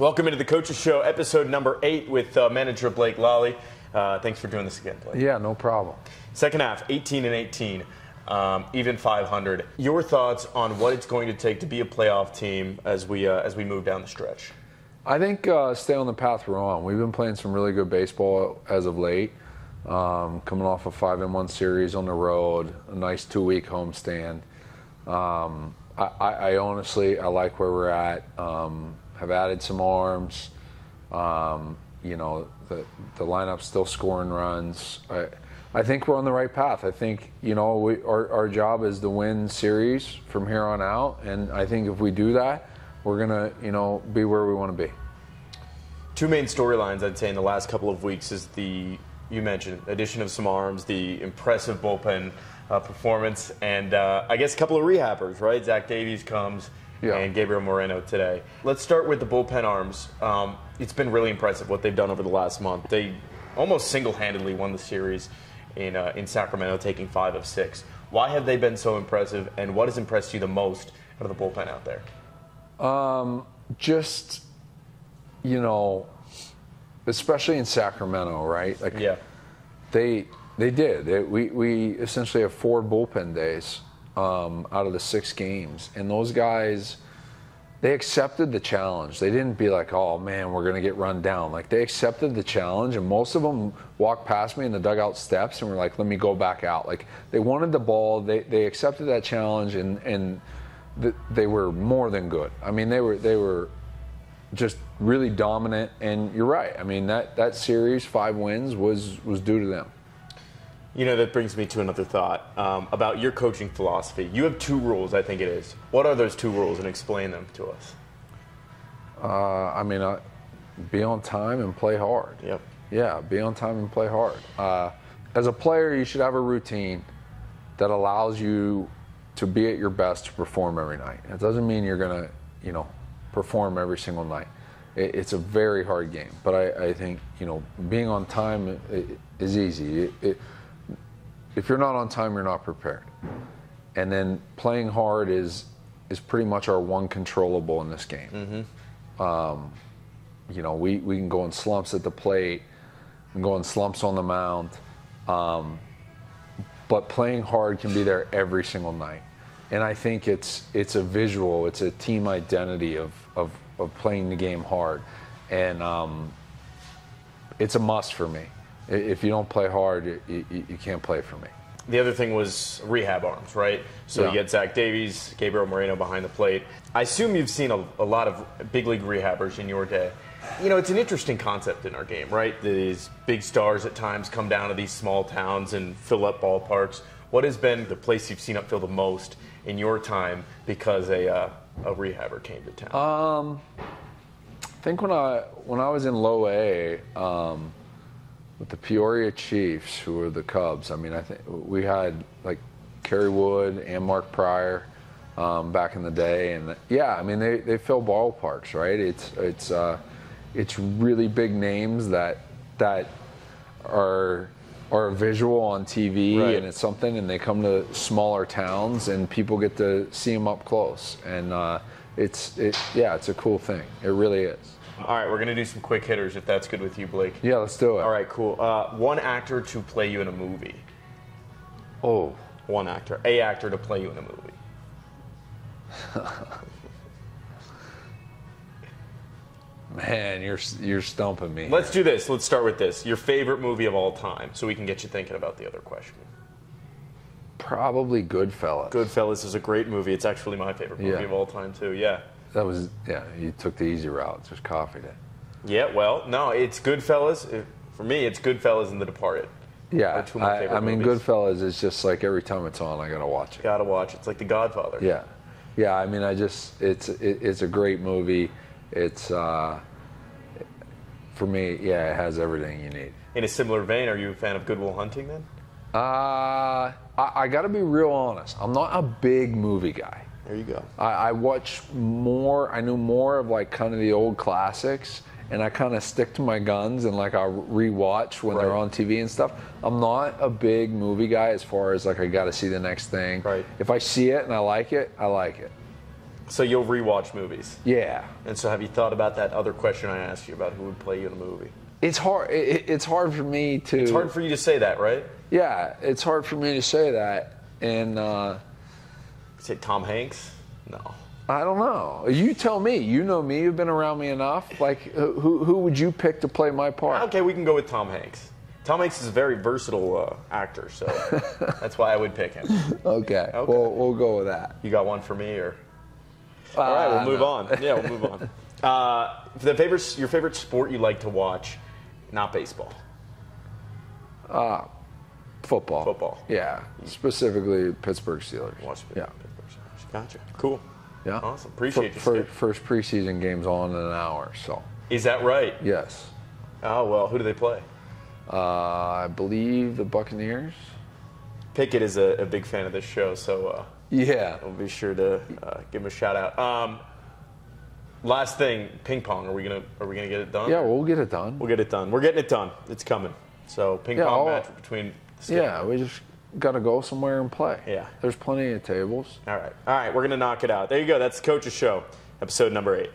Welcome into the Coaches Show, episode number eight with uh, manager Blake Lalli. Uh, thanks for doing this again, Blake. Yeah, no problem. Second half, 18 and 18, um, even 500. Your thoughts on what it's going to take to be a playoff team as we uh, as we move down the stretch? I think uh, stay on the path we're on. We've been playing some really good baseball as of late. Um, coming off a five and one series on the road, a nice two week homestand. Um, I, I, I honestly I like where we're at. Um, have added some arms. Um, you know the the lineup's still scoring runs. I, I think we're on the right path. I think you know we, our our job is to win series from here on out, and I think if we do that, we're gonna you know be where we want to be. Two main storylines I'd say in the last couple of weeks is the you mentioned addition of some arms, the impressive bullpen uh, performance, and uh, I guess a couple of rehabbers, right? Zach Davies comes. Yeah. And Gabriel Moreno today. Let's start with the bullpen arms. Um, it's been really impressive what they've done over the last month. They almost single-handedly won the series in uh, in Sacramento, taking five of six. Why have they been so impressive, and what has impressed you the most out of the bullpen out there? Um, just you know, especially in Sacramento, right? Like Yeah. they they did. It, we we essentially have four bullpen days um, out of the six games, and those guys they accepted the challenge. They didn't be like, "Oh man, we're gonna get run down." Like they accepted the challenge, and most of them walked past me in the dugout steps and were like, "Let me go back out." Like they wanted the ball. They they accepted that challenge, and and th- they were more than good. I mean, they were they were just really dominant. And you're right. I mean that that series, five wins, was was due to them. You know, that brings me to another thought um, about your coaching philosophy. You have two rules, I think it is. What are those two rules, and explain them to us? Uh, I mean, uh, be on time and play hard. Yep. Yeah, be on time and play hard. Uh, as a player, you should have a routine that allows you to be at your best to perform every night. It doesn't mean you're going to, you know, perform every single night. It, it's a very hard game, but I, I think you know being on time is easy. It, it, if you're not on time, you're not prepared. And then playing hard is is pretty much our one controllable in this game. Um, you know, we, we can go in slumps at the plate, and go in slumps on the mound. Um, but playing hard can be there every single night. And I think it's it's a visual, it's a team identity of, of, of playing the game hard. And um, it's a must for me. If you don't play hard, you, you, you can't play for me. The other thing was rehab arms, right? So you Yeah. get Zach Davies, Gabriel Moreno behind the plate. I assume you've seen a, a lot of big league rehabbers in your day. You know, it's an interesting concept in our game, right? These big stars at times come down to these small towns and fill up ballparks. What has been the place you've seen up fill the most in your time because a, uh, a rehabber came to town? Um, I think when I when I was in low A um, with the Peoria Chiefs, who were the Cubs. I mean, I think we had like Kerry Wood and Mark Prior um, back in the day, and yeah, I mean they, they fill ballparks, right? It's it's uh, it's really big names that that are are visual on TV, Right. and it's something, and they come to smaller towns, and people get to see them up close, and uh, it's it yeah, it's a cool thing. It really is. All right, we're going to do some quick hitters if that's good with you, Blake. Yeah, let's do it. All right, cool. Uh, one actor to play you in a movie. Oh, One actor. A actor to play you in a movie. man, you're you're stumping me. Let's do this. Let's start with this. Your favorite movie of all time, so we can get you thinking about the other question. Probably Goodfellas. Goodfellas is a great movie. It's actually my favorite movie Yeah. of all time, too. Yeah. That was yeah. You took the easy route. Just copied it. Yeah, well, no, it's Goodfellas. It- For me, it's Goodfellas and The Departed. Yeah, two of my I, favorite I mean movies. Goodfellas is just like every time it's on, I gotta watch it. Gotta watch. It's like The Godfather. Yeah, yeah. I mean, I just it's it, it's a great movie. It's uh, for me, yeah. It has everything you need. In a similar vein, are you a fan of Goodwill Hunting then? Uh, I, I got to be real honest. I'm not a big movie guy. There you go. I, I watch more. I knew more of like kind of the old classics, and I kind of stick to my guns and like I rewatch when they're on TV and stuff. I'm not a big movie guy as far as like I got to see the next thing. Right. If I see it and I like it, I like it. So you'll rewatch movies. Yeah. And so have you thought about that other question I asked you about who would play you in a movie? It's hard. It, it's hard for me to. It's hard for you to say that, right? Yeah, it's hard for me to say that, and uh, Say Tom Hanks? No. I don't know. You tell me. You know me. You've been around me enough. Like, who who would you pick to play my part? Okay, we can go with Tom Hanks. Tom Hanks is a very versatile uh, actor, so that's why I would pick him. Okay. Okay. We'll we'll go with that. You got one for me, or all right, we'll move no. on. Yeah, we'll move on. Uh, the favorite, your favorite sport you like to watch, not baseball. Uh, Football. Football. Yeah. Specifically Pittsburgh Steelers. Watch Yeah. Gotcha. Cool. Yeah. Awesome. Appreciate Fir- you. Skip. First preseason game's on in an hour, so Is that right? yes. Oh well, who do they play? Uh, I believe the Buccaneers. Pickett is a, a big fan of this show, so uh, Yeah. I'll be sure to uh, give him a shout out. Um, last thing, ping pong. Are we gonna Are we gonna get it done? Yeah, we'll get it done. we'll get it done. We're getting it done. It's coming. So ping Yeah, pong I'll- match between. Yeah, we just got to go somewhere and play. Yeah. There's plenty of tables. All right. All right. We're gonna knock it out. There you go. That's coach's show, episode number eight.